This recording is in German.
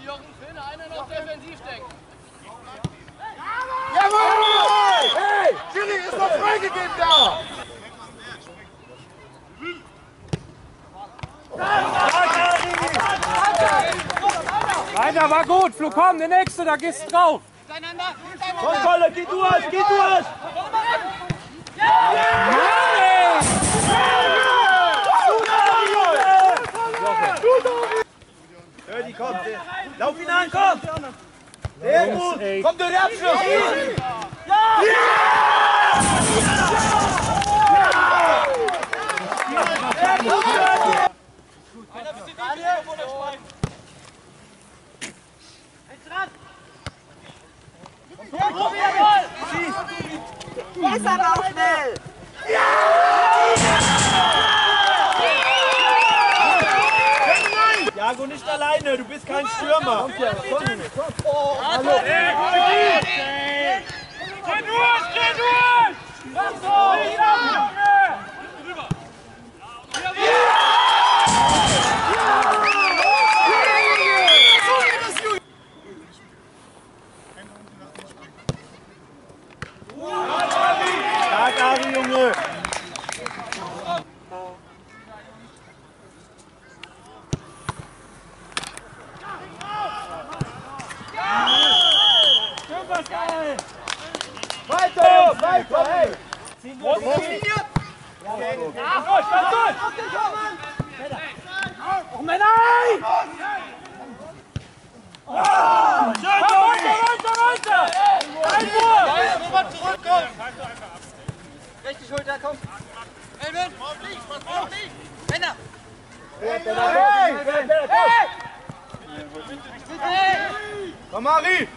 Wie Jochen Finn, einer noch defensiv denkt. Jawohl! Hey! Chili ist noch freigegeben da! Weiter, war gut. Flo, komm, der nächste, da gehst du drauf. Komm, Kolle, geh du aus, geh du aus! Ja! ja! Freddy, komm. Lauf ihn an, komm. Sehr gut. Komm, durch den Abschluss. Ja! Ja! Ja! Einer bitte den Weg vor der Schwein. Eins ran. Ja, probier mal. Schieß. Besser noch schnell. Ja! ja! so nicht alleine. Du bist kein Stürmer. Komm, komm, komm. Oh, hallo. Komm durch, komm. durch. Go, vai, vai! Rote Linie! Ach, los, los, los! Auf den Tormann! Oh, Männer! Oh, schön, weiter, weiter, weiter! Ein Uhr! Ja, Robert, zurück, komm! Rechte Schulter, komm! Elvin! Auf dich, pass auf dich! Männer! Hey! Hey! Hey! Komm, Mari!